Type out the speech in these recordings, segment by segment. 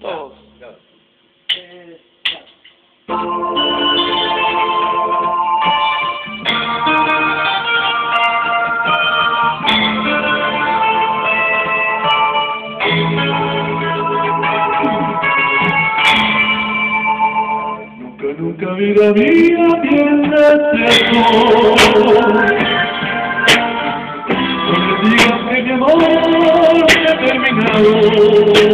Todos. Nunca, nunca, vida mía, pierdas el amor. No me digas que mi amor ha terminado.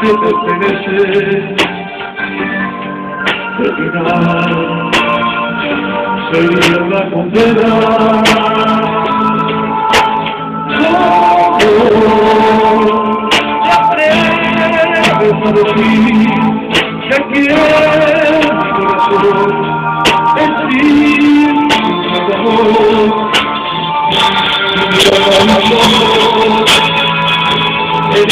te pertenece Terminar sería la condena Oh, ti, que quiero en ti, amor. Ojos, el